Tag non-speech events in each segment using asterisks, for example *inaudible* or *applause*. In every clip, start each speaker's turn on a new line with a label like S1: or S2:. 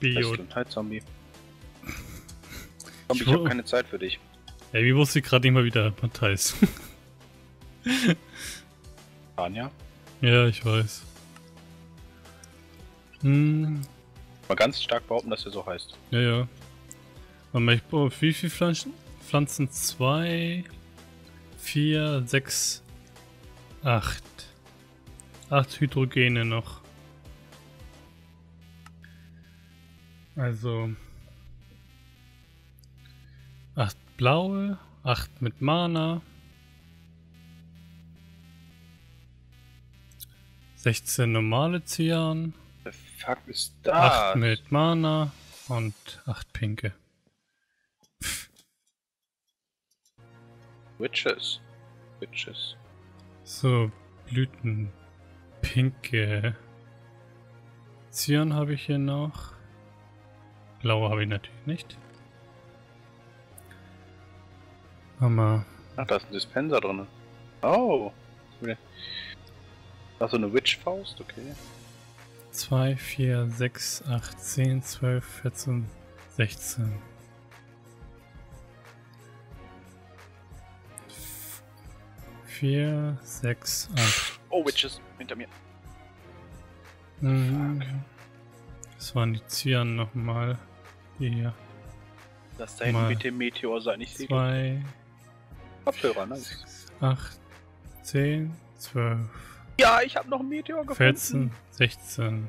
S1: Bio.
S2: Gesundheit-Zombie. Zombie, ich
S1: wo-
S2: habe keine Zeit für dich.
S1: Ey, wie wusste ich gerade nicht mal wieder Matthijs? *laughs*
S2: Tanja?
S1: ja, ich weiß. Hm,
S2: Mal ganz stark behaupten, dass er so heißt.
S1: ja, ja. Warte mal, ich brauche wie viele Pflanzen? Pflanzen? Zwei, vier, sechs, acht. Acht Hydrogene noch. Also. Acht blaue, acht mit Mana. 16 normale Cyan,
S2: The fuck ist
S1: 8
S2: das?
S1: mit Mana und 8 pinke.
S2: Witches. Witches.
S1: So, Blüten. Pinke. Cyan habe ich hier noch. Blaue habe ich natürlich nicht. Hammer.
S2: Ach, da ist ein Dispenser drin. Oh. Ach, so eine Witch-Faust, okay.
S1: 2, 4, 6, 8, 10, 12, 14, 16. Vier, sechs, acht.
S2: Oh, Witches. Hinter mir.
S1: Mhm. Das waren die Cyan nochmal. Hier.
S2: Lass da hinten
S1: Mal.
S2: bitte Meteor sein. Ich sehe
S1: Zwei,
S2: Kopfhörer, nice.
S1: acht, zehn, zwölf,
S2: Ja, ich habe noch einen Meteor gefunden.
S1: 14, 16,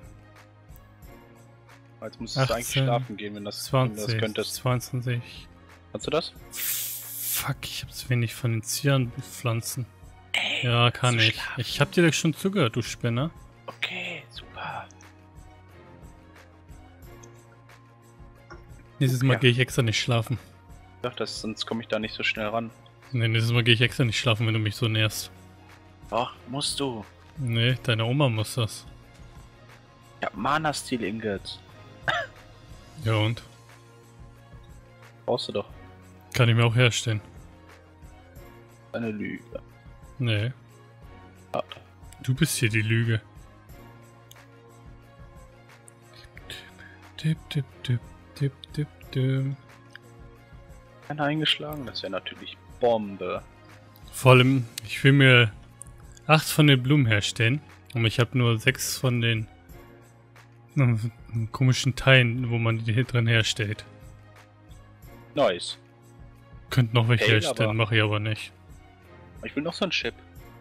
S2: Jetzt müsstest du eigentlich
S1: 18,
S2: schlafen gehen, wenn das, wenn du das
S1: 20,
S2: könntest.
S1: 22.
S2: Kannst du das?
S1: Fuck, ich zu wenig von den Cyan-Pflanzen. Ja, kann ich.
S2: schlafen.
S1: Ich hab dir doch schon zugehört, du Spinner.
S2: Okay,
S1: Nächstes Mal
S2: Ja.
S1: gehe ich extra nicht schlafen.
S2: Ich dachte, das, sonst komme ich da nicht so schnell ran.
S1: Nee, nächstes Mal gehe ich extra nicht schlafen, wenn du mich so nervst.
S2: Doch, musst du.
S1: Nee, deine Oma muss das.
S2: Ich hab Mana-Steel-Ingots. *laughs*
S1: Ja und?
S2: Brauchst du doch.
S1: Kann ich mir auch herstellen.
S2: Eine Lüge.
S1: Nee.
S2: Ja.
S1: Du bist hier die Lüge. Tipp, tipp, tipp, tipp, tipp, tipp.
S2: Einer eingeschlagen, das wäre natürlich Bombe.
S1: Vor allem, ich will mir acht von den Blumen herstellen. Und ich habe nur sechs von den äh, komischen Teilen, wo man die hier drin herstellt.
S2: Nice.
S1: Könnt noch welche
S2: Hey,
S1: herstellen, mache ich aber nicht.
S2: Ich will noch so einen Chip.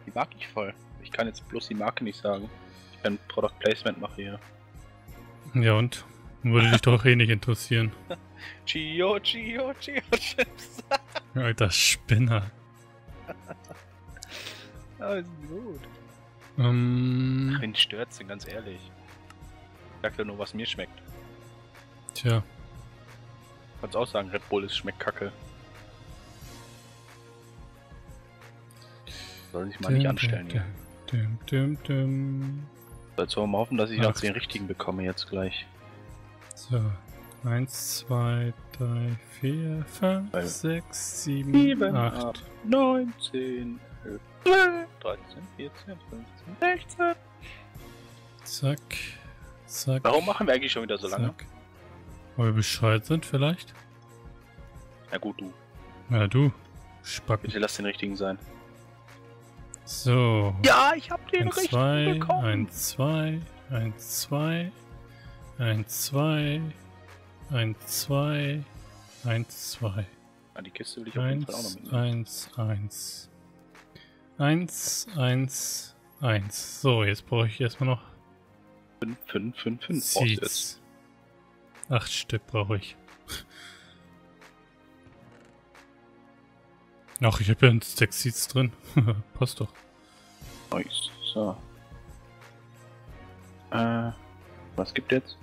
S2: Die mag ich voll. Ich kann jetzt bloß die Marke nicht sagen. Ich kann Product Placement machen hier.
S1: Ja und? Würde dich doch eh nicht interessieren. *laughs*
S2: Gio, Gio, Gio Chips. *laughs*
S1: Alter Spinner. *laughs*
S2: Ah, ist gut.
S1: Ähm,
S2: Wen stört's denn, ganz ehrlich? Ich sag ja nur, was mir schmeckt.
S1: tja.
S2: Kannst auch sagen, Red Bull ist schmeckt kacke. Soll sich mal nicht anstellen hier.
S1: Dum, dum, dum.
S2: Sollst du mal hoffen, dass ich noch
S1: Ach.
S2: den richtigen bekomme jetzt gleich.
S1: So. 1, 2, 3,
S2: 4,
S1: 5, 6,
S2: 7,
S1: 8,
S2: 9, 10, 11, 12, 13, 14, 15, 16.
S1: Zack, zack.
S2: Warum machen wir eigentlich schon wieder so
S1: zack. lange? Weil wir bescheuert sind vielleicht?
S2: Na gut, du.
S1: Na du, Spacken.
S2: Bitte lass den richtigen sein.
S1: So.
S2: Ja, ich hab den
S1: ein,
S2: richtigen
S1: zwei,
S2: bekommen.
S1: 1, 2, 1, 2, Eins, zwei. Eins, zwei. Eins, zwei.
S2: Ah, die Kiste will ich auf jeden Fall auch noch mitnehmen.
S1: Eins, eins. Eins, eins, eins. So, jetzt brauche ich erstmal noch.
S2: Fünf, fünf, fünf, fünf.
S1: Seeds. 8 Stück brauche ich. Ach, ich habe ja einen Stack Seeds drin. *laughs* Passt doch.
S2: Nice. So. Äh, was gibt jetzt?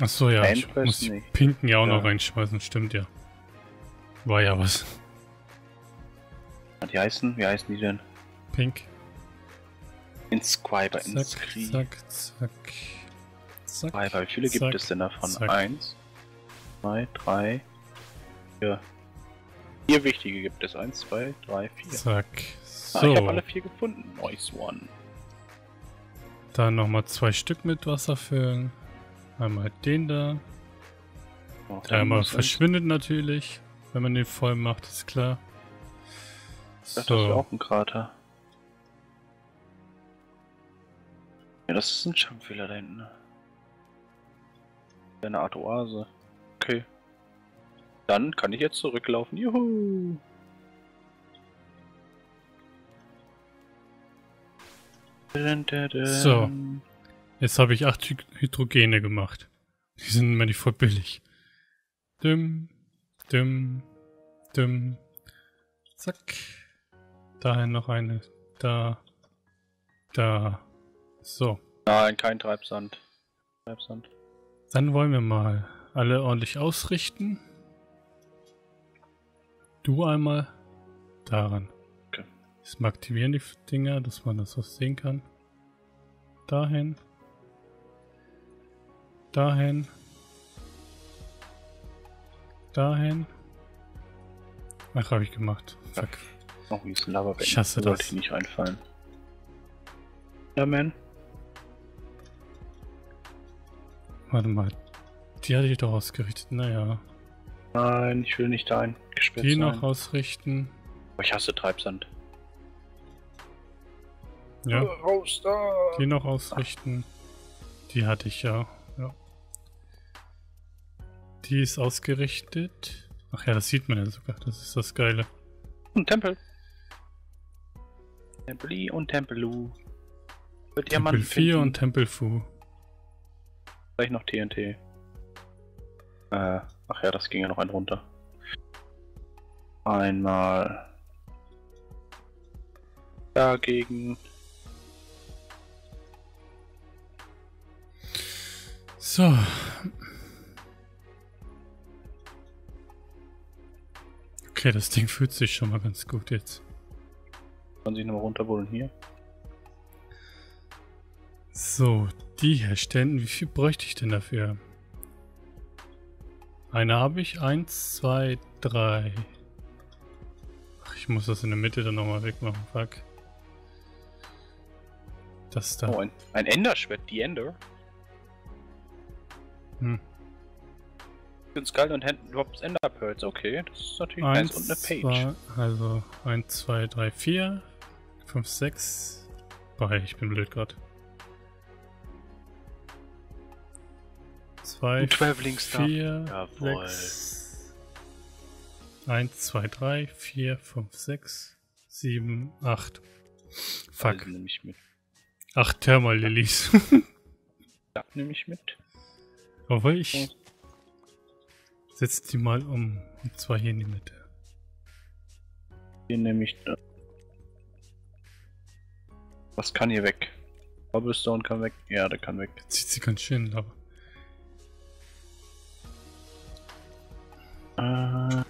S1: Ach so, ja. Ich muss die
S2: nicht.
S1: Pinken ja auch
S2: Ja.
S1: noch reinschmeißen. Stimmt ja. War ja was.
S2: Die heißen, wie heißen die denn?
S1: Pink.
S2: Inscriber, Inscri.
S1: zack, zack. Zack.
S2: Inscriber. Wie viele
S1: zack,
S2: gibt es denn davon?
S1: zack.
S2: Eins, zwei, drei, vier. Vier wichtige gibt es. Eins, zwei, drei, vier.
S1: Zack.
S2: Ah, ich habe
S1: So.
S2: alle vier gefunden. Nice one.
S1: Dann nochmal zwei Stück mit Wasser füllen. Einmal den da.
S2: Oh,
S1: Der einmal verschwindet natürlich, wenn man den voll macht, ist klar.
S2: Das ist
S1: So,
S2: auch ein Krater. Ja, das ist ein Schankfehler da hinten. Eine Art Oase. Okay. Dann kann ich jetzt zurücklaufen. Juhu!
S1: So. Jetzt habe ich acht Hy Hydrogene gemacht. Die sind immer nicht voll billig. Düm, düm, düm. Zack. Dahin noch eine. Da. Da. So.
S2: Nein, kein Treibsand. Treibsand.
S1: Dann wollen wir mal alle ordentlich ausrichten. Du einmal daran.
S2: Okay.
S1: Jetzt mal aktivieren die Dinger, dass man das auch sehen kann. Dahin. Dahin. Dahin. Ach, habe ich gemacht. Fuck.
S2: Oh, hier ist ein.
S1: Ich hasse das.
S2: ich nicht reinfallen. Ja, man.
S1: Warte mal. Die hatte ich doch ausgerichtet. Naja.
S2: Nein, ich will nicht da eingesperrt
S1: Die
S2: sein.
S1: noch ausrichten.
S2: Oh, ich hasse Treibsand.
S1: Ja.
S2: Raus da!
S1: Die noch ausrichten. Die hatte ich ja. Die ist ausgerichtet. Ach ja, das sieht man ja sogar. Das ist das Geile.
S2: Und Tempel. Tempeli und Tempelu. Für
S1: Tempel
S2: Diamanten
S1: 4
S2: finden.
S1: und Tempel Fu.
S2: Vielleicht noch TNT. Äh, ach ja, das ging ja noch ein runter. Einmal. Dagegen.
S1: So. Okay, das Ding fühlt sich schon mal ganz gut jetzt.
S2: Kann sich nochmal runterbuddeln hier.
S1: So, die herstellen. Wie viel bräuchte ich denn dafür? Eine habe ich. Eins, zwei, drei. Ach, ich muss das in der Mitte dann nochmal wegmachen. Fuck. Das da.
S2: Oh, ein, ein Enderschwert, die Ender.
S1: Hm.
S2: Sind Skull und Hand Drops Ender Pearls. Okay, das ist natürlich
S1: Eins,
S2: nice. Und eine Page.
S1: zwei, also 1, 2, 3, 4, 5, 6. Boah, ich bin blöd gerade. 2,
S2: Ein Traveling Star.
S1: 4,
S2: Jawohl.
S1: 6. 1, 2, 3, 4, 5, 6, 7, 8. Fuck.
S2: Also nehme ich mit.
S1: 8 Thermal-Lilies.
S2: Ja, nehme ich mit. *laughs*
S1: Obwohl ich. Setz die mal um. Und zwar hier in die Mitte.
S2: Hier nehme ich. äh, Was kann hier weg? Cobblestone kann weg. Ja, der kann weg.
S1: Zieht sie ganz schön, aber.
S2: Äh,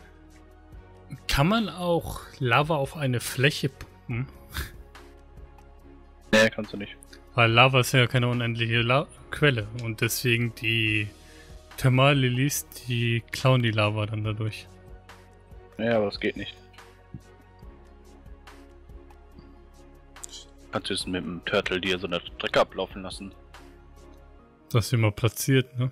S1: Kann man auch Lava auf eine Fläche pumpen?
S2: nee, kannst du nicht.
S1: Weil Lava ist ja keine unendliche La Quelle und deswegen die Thermallilies, die klauen die Lava dann dadurch.
S2: Ja, aber das geht nicht. Kannst du es mit dem Turtle dir so eine Strecke ablaufen lassen?
S1: Das immer platziert, ne?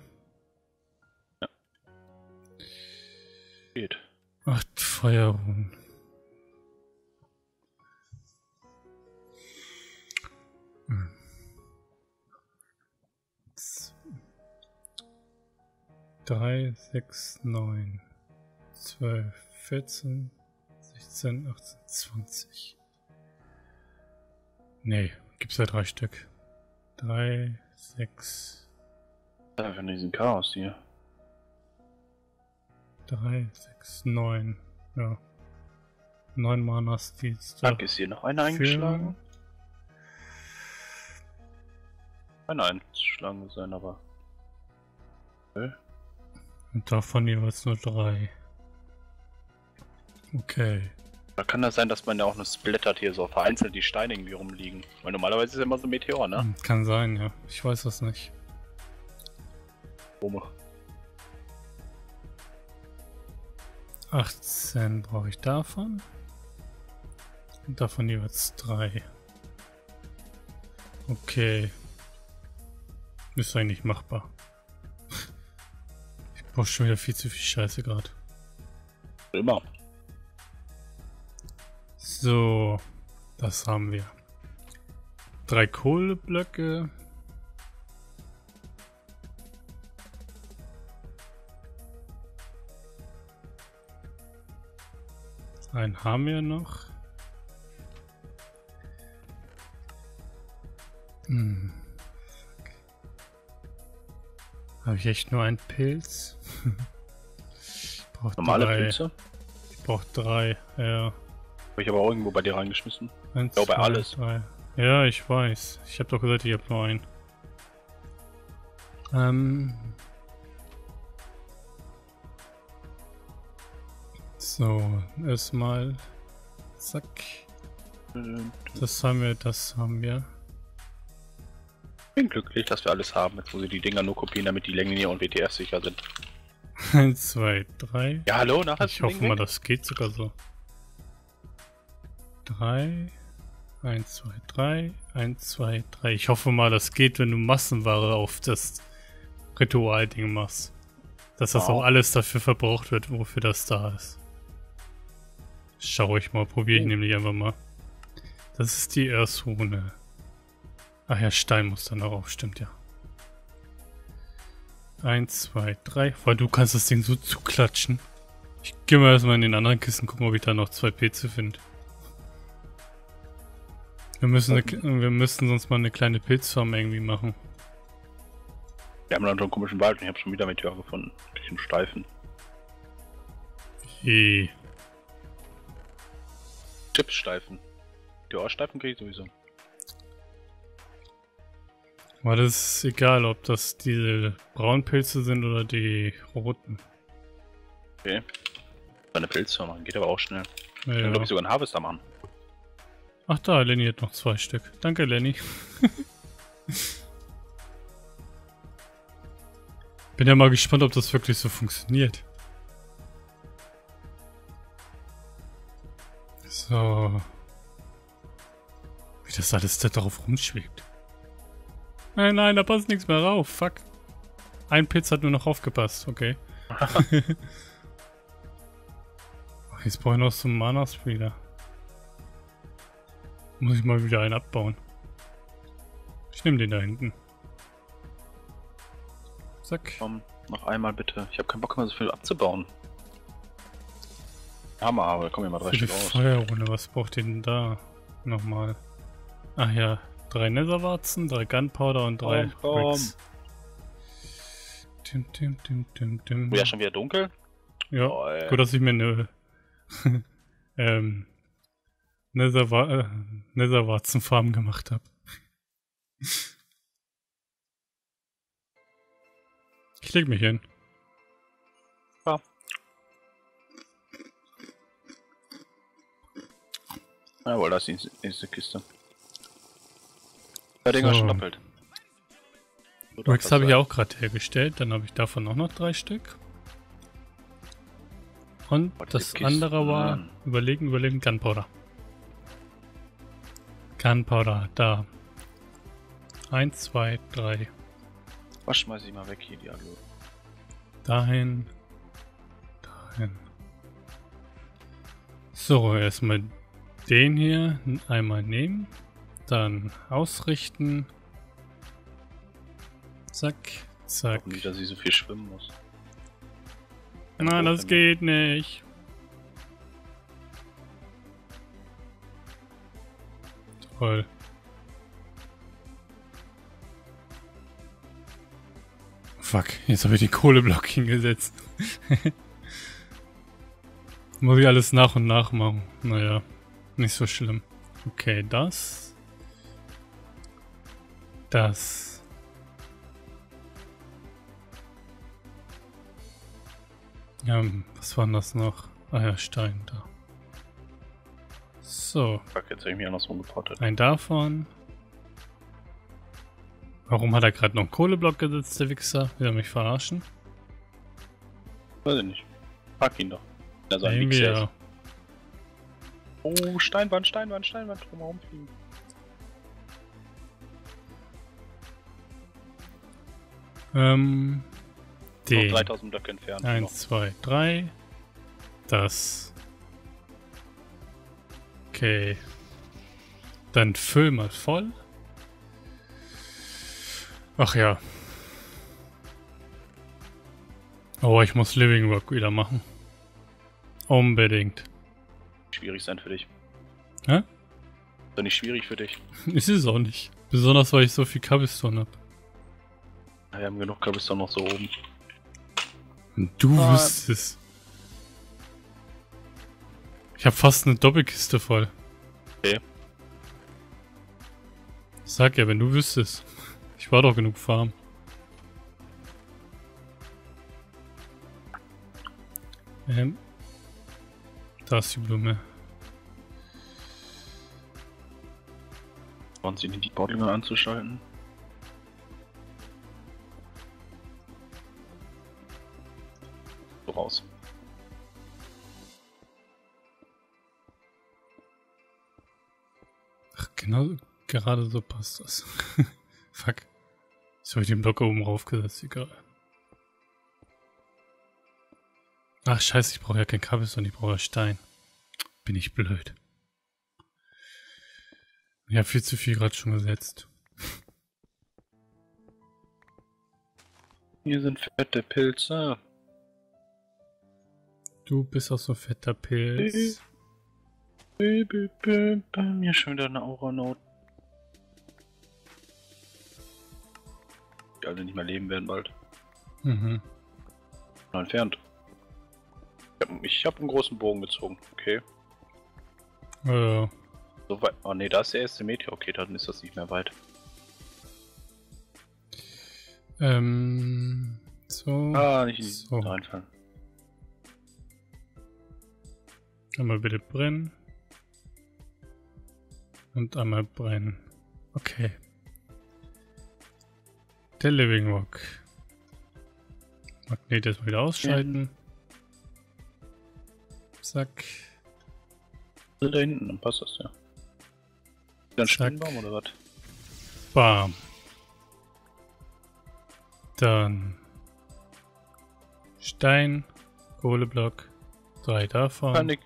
S2: Geht.
S1: Acht Feuerruhen. 3, 6, 9, 12, 14, 16, 18, 20. Nee, gibt's ja drei Stück. 3, 6.
S2: Da ist ein riesen Chaos hier.
S1: 3, 6, 9. Ja. 9 Mana die
S2: Danke, ist hier noch einer eingeschlagen? Einer eingeschlagen sein, aber. Okay.
S1: Und davon jeweils nur drei. Okay.
S2: Da kann das sein, dass man ja auch nur splattert hier so vereinzelt die Steine irgendwie rumliegen. Weil normalerweise ist ja immer so ein Meteor, ne?
S1: Hm, Kann sein, ja. Ich weiß das nicht.
S2: Wumme.
S1: 18 brauche ich davon. Und davon jeweils drei. Okay. Ist eigentlich machbar. Boah, schon wieder viel zu viel Scheiße gerade.
S2: Immer.
S1: So, das haben wir. Drei Kohleblöcke. Einen haben wir noch. Hm. Habe ich echt nur einen Pilz? *laughs* ich brauch
S2: Normale
S1: drei.
S2: Pilze.
S1: Ich brauch drei, ja.
S2: Habe ich aber auch irgendwo bei dir reingeschmissen.
S1: Eins,
S2: Ja, bei alles.
S1: Drei. Ja, ich weiß. Ich habe doch gesagt, ich habe nur einen. Ähm. So, erstmal. Zack. Das haben wir, das haben wir.
S2: Bin glücklich, dass wir alles haben, jetzt wo sie die Dinger nur kopieren, damit die Längen hier und WTF sicher sind.
S1: Eins, *laughs* zwei, drei.
S2: Ja, hallo, nachher
S1: Ich hoffe mal, das geht sogar so. Drei. Eins, zwei, drei. Eins, zwei, drei. Ich hoffe mal, das geht, wenn du Massenware auf das Ritualding machst. Dass das
S2: Wow.
S1: auch alles dafür verbraucht wird, wofür das da ist. Schau ich mal, probiere ich
S2: Oh.
S1: nämlich einfach mal. Das ist die Erzrune. Ach ja, Stein muss dann auch auf, stimmt ja. Eins, zwei, drei. Weil du kannst das Ding so zuklatschen. Ich gehe mal erstmal in den anderen Kisten gucken, ob ich da noch zwei Pilze finde. Wir müssen, eine, wir müssten sonst mal eine kleine Pilzfarm irgendwie machen.
S2: Wir haben dann so einen komischen Wald und ich habe schon wieder Meteor gefunden. Durch einen Steifen.
S1: Eh.
S2: Chipssteifen. Meteorsteifen kriege ich sowieso.
S1: Aber das ist egal, ob das diese braunen Pilze sind oder die roten.
S2: Okay. Eine Pilzfirma, geht aber auch schnell. Ich
S1: Ja,
S2: kann,
S1: ja.
S2: glaube ich, sogar einen Harvester machen.
S1: Ach da, Lenny hat noch zwei Stück. Danke, Lenny. *laughs* Bin ja mal gespannt, ob das wirklich so funktioniert. So. Wie das alles da drauf rumschwebt. Nein, nein, da passt nichts mehr rauf. Fuck. Ein Pilz hat nur noch aufgepasst. Okay. *laughs* Ach, Jetzt brauche ich noch so einen Mana-Spreader. Muss ich mal wieder einen abbauen. Ich nehme den da hinten. Zack.
S2: Komm, noch einmal bitte. Ich habe keinen Bock mehr so viel abzubauen. Hammer, aber da kommen ja mal drei
S1: Für die
S2: Stück raus.
S1: Feuerrunde, was braucht ihr denn da? Nochmal. Ach ja, drei Netherwarzen, drei Gunpowder und drei. Bricks. Dim, dim, dim, dim, dim.
S2: Oh ja, schon wieder dunkel?
S1: Ja,
S2: Toll.
S1: gut, dass ich mir eine *laughs* ähm, Netherwa äh, Netherwarzenfarm gemacht habe. Ich leg mich hin.
S2: Ja. Jawohl, das ist die Kiste. Der Dinger
S1: So.
S2: schon doppelt. So darf
S1: Rex habe ich auch gerade hergestellt, dann habe ich davon auch noch drei Stück. Und das
S2: Kisten,
S1: andere war, überlegen, überlegen, Gunpowder. Gunpowder, da. Eins, zwei, drei.
S2: Was schmeiß ich mal weg hier, die Aglo?
S1: Dahin. Dahin. So, erstmal den hier einmal nehmen. Dann ausrichten. Zack, zack.
S2: Warum nicht, dass ich so viel schwimmen muss?
S1: Nein, das geht nicht. Toll. Fuck, jetzt habe ich den Kohleblock hingesetzt. *laughs* Muss ich alles nach und nach machen. Naja, nicht so schlimm. Okay, das. Das. Ja, was war denn das noch? Ah ja, Stein da. So,
S2: Fuck, jetzt habe ich mich andersrum gepottet.
S1: ein davon. Warum hat er gerade noch einen Kohleblock gesetzt, der Wichser? Will er mich verarschen?
S2: Weiß ich nicht. Pack ihn doch. Also ein Wichser
S1: ja.
S2: Oh, Steinwand, Steinwand, Steinwand, drumherum fliegen.
S1: Ähm, Den.
S2: 3000 Blöcke entfernt.
S1: 1, 2, 3. Das. Okay. Dann füll mal voll. Ach ja. Oh, ich muss Living Rock wieder machen. Unbedingt.
S2: Schwierig sein für dich.
S1: Hä?
S2: Ist doch nicht schwierig für dich. *laughs*
S1: Ist es auch nicht. Besonders, weil ich so viel Cobblestone hab.
S2: Ja, Wir haben genug Cobblestone noch so oben.
S1: Und du
S2: Ah.
S1: wüsstest. Ich hab fast eine Doppelkiste voll.
S2: Okay.
S1: Sag ja, wenn du wüsstest. Ich war doch genug Farm. Ähm. Da ist die Blume.
S2: Wollen Sie die Bottlinge anzuschalten? Raus.
S1: Ach, genau, gerade so passt das. *laughs* Fuck. Jetzt habe ich den Block oben raufgesetzt, egal. Ach, scheiße, ich brauche ja kein Cobblestone, ich brauche ja Stein. Bin ich blöd. Ich habe viel zu viel gerade schon gesetzt.
S2: Hier sind fette Pilze.
S1: Du bist auch so ein fetter Pilz.
S2: Bei mir schon wieder eine Aura-Note. Die alle nicht mehr leben werden bald.
S1: Mhm.
S2: Entfernt. Ich hab- habe einen großen Bogen gezogen. Okay.
S1: Äh,
S2: So weit. Oh ne, da ist der erste Meteor. Okay, dann ist das nicht mehr weit.
S1: ähm, so.
S2: Ah, nicht in
S1: So.
S2: reinfallen.
S1: Einmal bitte brennen. Und einmal brennen. Okay. Der Living Rock. Magnet erstmal wieder ausschalten. Zack.
S2: Da hinten, dann passt das ja.
S1: Zack.
S2: Spinnenbaum oder was?
S1: Bam. Dann Stein, Kohleblock, drei davon,
S2: Keine,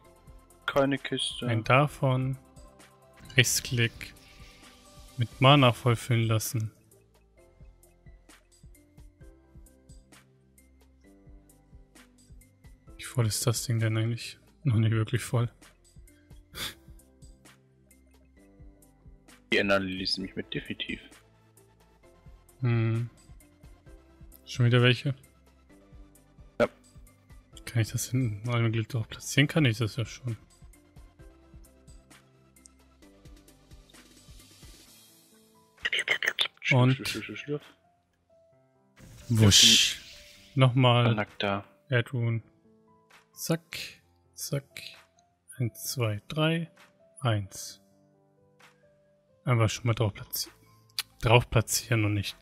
S2: keine Kiste.
S1: ein davon, Rechtsklick, mit Mana vollfüllen lassen. Wie voll ist das Ding denn eigentlich? Noch nicht wirklich voll.
S2: Die ändern ließen mich mit definitiv.
S1: Hm. Schon wieder welche?
S2: Ja.
S1: Kann ich das in meinem Glück auch platzieren? Kann ich das ja schon. Und-
S2: Schlürf, schlürf, schlürf, schlürf.
S1: Wusch. Nochmal
S2: Nack da.
S1: Erdrun. Zack. Zack. Eins, zwei, drei. Eins. Einfach schon mal drauf platzieren. Drauf platzieren und nicht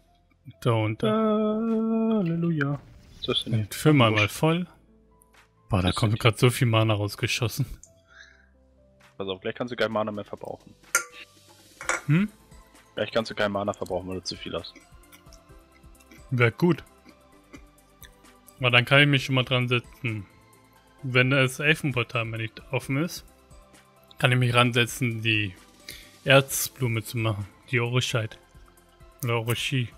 S1: da unter.
S2: Halleluja. Was ist das?
S1: Und füll mal mal voll. Boah, da kommt gerade so viel Mana rausgeschossen.
S2: Pass auf, gleich kannst du kein Mana mehr verbrauchen.
S1: Hm?
S2: Gleich kannst du kein Mana verbrauchen, weil du zu viel hast.
S1: Wäre gut. Aber dann kann ich mich schon mal dran setzen. Wenn das Elfenportal mir nicht offen ist, kann ich mich ransetzen, die Erzblume zu machen. Die Oroscheid. Oder Orochi.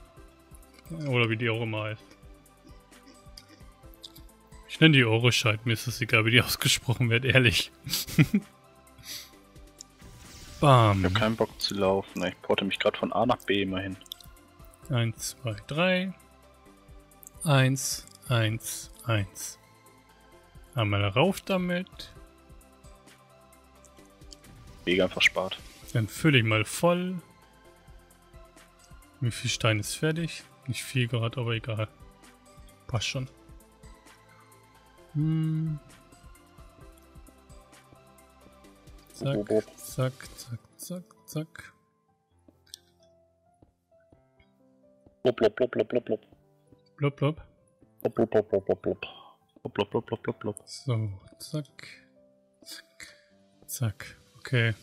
S1: Oder wie die auch immer heißt. Ich nenne die Oroscheid, mir ist es egal, wie die *laughs* ausgesprochen wird, ehrlich. *laughs* Bam.
S2: Ich hab keinen Bock zu laufen. Ich porte mich gerade von A nach B immerhin.
S1: 1, 2, 3. 1, 1, 1. Einmal rauf damit.
S2: Wege einfach spart.
S1: Dann fülle ich mal voll. Wie viel Stein ist fertig? Nicht viel gerade, aber egal. Passt schon. Hm. Zack, zack, zack, zack, zack.
S2: Blub, blub, blub, blub, blub, blub.
S1: Blub, blub.
S2: Blub, blub, blub, blub, blub, blub. Blub, blub, blub, blub, blub, blub.
S1: So, zack. Zack. Zack. Okay.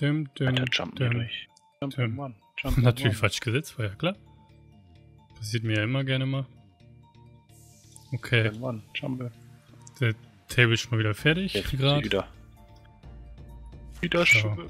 S1: Düm, düm,
S2: Alter, jump
S1: düm.
S2: durch. Jump *laughs*
S1: Düm.
S2: one, jump
S1: Natürlich
S2: one.
S1: falsch gesetzt, war ja klar. Passiert mir ja immer gerne mal. Okay,
S2: one, jump.
S1: der Table ist schon mal wieder fertig.
S2: Jetzt
S1: Gerade.
S2: wieder. Wieder
S1: Ja.
S2: schwimmen.